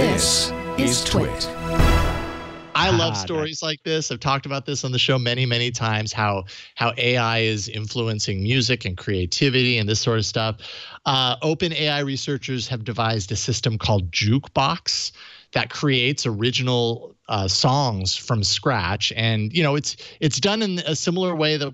This is Twit. I love Ah, stories like this. I've talked about this on the show many, many times. How how AI is influencing music and creativity and this sort of stuff. Uh, Open AI researchers have devised a system called Jukebox that creates original uh, songs from scratch, and you know it's it's done in a similar way that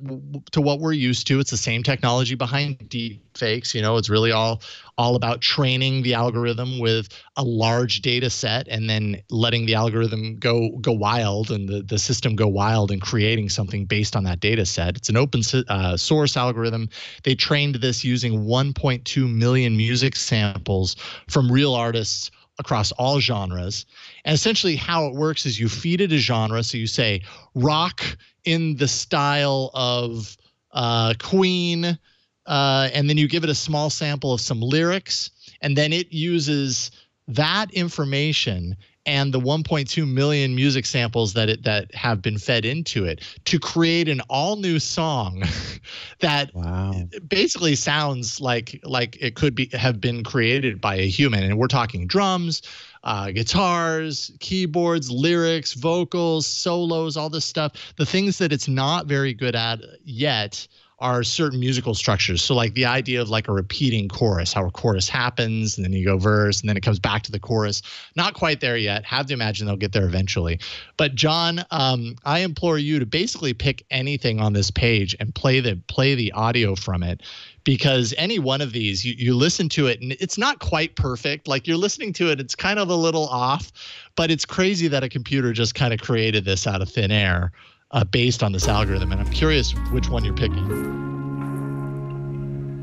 to what we're used to. It's the same technology behind deep fakes. You know, it's really all all about training the algorithm with a large data set and then letting the algorithm go go wild and the, the system go wild and creating something based on that data set. It's an open uh, source algorithm. They trained this using 1.2 million music samples from real artists across all genres. And essentially, how it works is you feed it a genre. So you say rock in the style of uh, Queen, uh, and then you give it a small sample of some lyrics, and then it uses that information and the 1.2 million music samples that it that have been fed into it to create an all new song that wow. basically sounds like like it could be have been created by a human and we're talking drums uh, guitars keyboards lyrics vocals solos all this stuff the things that it's not very good at yet are certain musical structures. So, like the idea of like a repeating chorus, how a chorus happens, and then you go verse, and then it comes back to the chorus. Not quite there yet. Have to imagine they'll get there eventually. But John, um, I implore you to basically pick anything on this page and play the play the audio from it, because any one of these, you you listen to it, and it's not quite perfect. Like you're listening to it, it's kind of a little off, but it's crazy that a computer just kind of created this out of thin air uh, based on this algorithm. And I'm curious which one you're picking.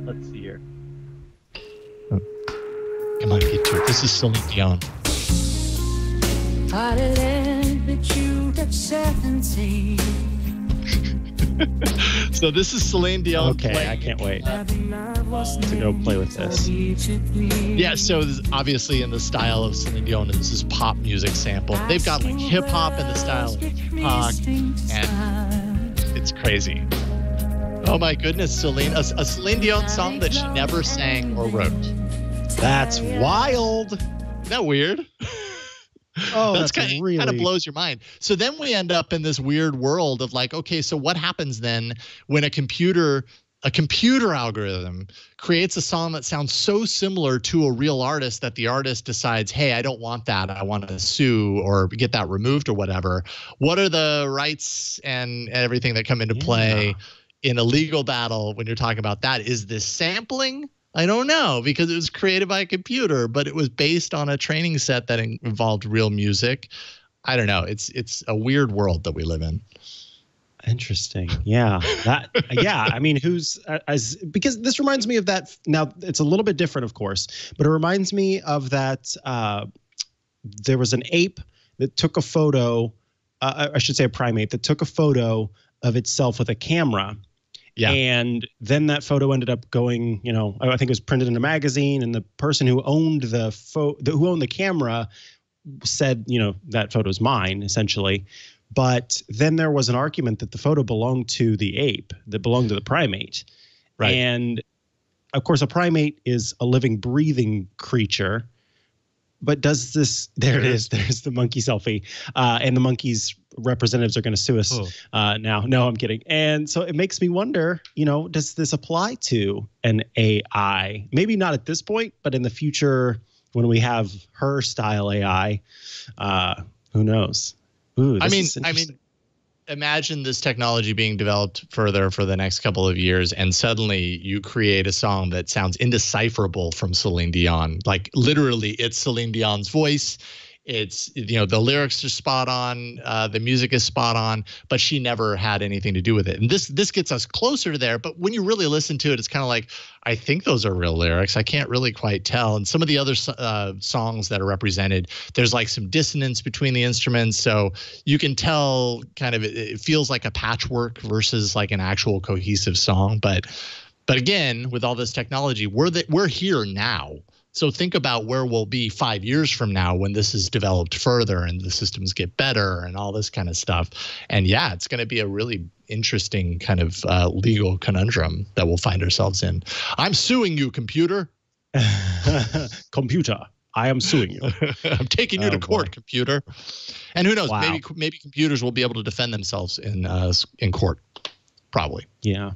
Let's see here. Oh. Come on, get to it. This is Celine Dion. so this is Celine Dion. Okay, playing. I can't wait to go play with this. Yeah, so this is obviously in the style of Celine Dion, and this is pop music sample. They've got like hip hop in the style of Tupac, and it's crazy. Oh my goodness, Celine, a, a Celine Dion song that she never sang or wrote. That's wild. Isn't that weird? Oh, that's, kind, really kind of blows your mind. So then we end up in this weird world of like, okay, so what happens then when a computer a computer algorithm creates a song that sounds so similar to a real artist that the artist decides, hey, I don't want that. I want to sue or get that removed or whatever. What are the rights and everything that come into Yeah. play in a legal battle when you're talking about that? Is this sampling? I don't know because it was created by a computer, but it was based on a training set that involved real music. I don't know. It's it's a weird world that we live in. Interesting. Yeah. That. yeah. I mean, who's uh, as because this reminds me of that. Now it's a little bit different, of course, but it reminds me of that. Uh, there was an ape that took a photo. Uh, I should say a primate that took a photo of itself with a camera. Yeah. And then that photo ended up going, you know, I think it was printed in a magazine, and the person who owned the photo, who owned the camera, said, you know, that photo's mine, essentially. But then there was an argument that the photo belonged to the ape, that belonged to the primate. Right. And of course, a primate is a living, breathing creature. But does this, there it is, there's the monkey selfie. Uh, and the monkey's representatives are going to sue us Oh. uh, now. No, I'm kidding. And so it makes me wonder, you know, does this apply to an AI? Maybe not at this point, but in the future when we have her style AI, uh, who knows? Ooh, I mean, I mean, imagine this technology being developed further for the next couple of years, and suddenly you create a song that sounds indecipherable from Celine Dion. Like literally, it's Celine Dion's voice. It's you know the lyrics are spot on, uh, the music is spot on, but she never had anything to do with it. And this this gets us closer to there. But when you really listen to it, it's kind of like I think those are real lyrics. I can't really quite tell. And some of the other uh, songs that are represented, there's like some dissonance between the instruments, so you can tell kind of it, it feels like a patchwork versus like an actual cohesive song. But but again, with all this technology, we're the, we're here now. So think about where we'll be five years from now when this is developed further and the systems get better and all this kind of stuff. And yeah, it's going to be a really interesting kind of uh, legal conundrum that we'll find ourselves in. I'm suing you, computer. computer. I am suing you. I'm taking you Oh, to court, boy. computer. And who knows? Wow. Maybe maybe computers will be able to defend themselves in uh, in court. Probably. Yeah.